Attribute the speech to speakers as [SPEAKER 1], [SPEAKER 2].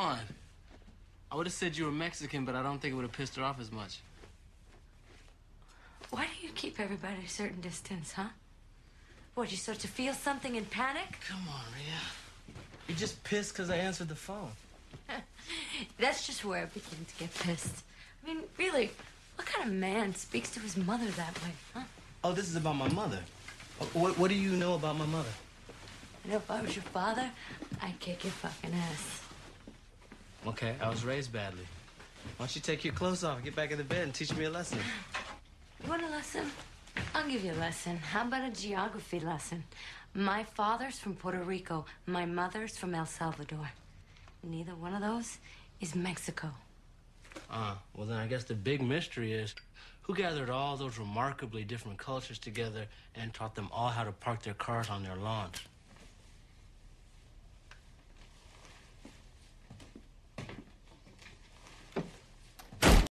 [SPEAKER 1] on. I would have said you were Mexican, but I don't think it would have pissed her off as much.
[SPEAKER 2] Why do you keep everybody at a certain distance, huh? What, you start to feel something and panic?
[SPEAKER 1] Come on, Rhea. You're just pissed because I answered the phone.
[SPEAKER 2] That's just where I begin to get pissed. I mean, really, what kind of man speaks to his mother that way, huh?
[SPEAKER 1] Oh, this is about my mother. What, what do you know about my mother?
[SPEAKER 2] You know, if I was your father, I'd kick your fucking ass.
[SPEAKER 1] Okay, I was raised badly. Why don't you take your clothes off, get back in the bed, and teach me a lesson?
[SPEAKER 2] You want a lesson? I'll give you a lesson. How about a geography lesson? My father's from Puerto Rico. My mother's from El Salvador. Neither one of those is Mexico.
[SPEAKER 1] Ah, well then I guess the big mystery is who gathered all those remarkably different cultures together and taught them all how to park their cars on their lawns?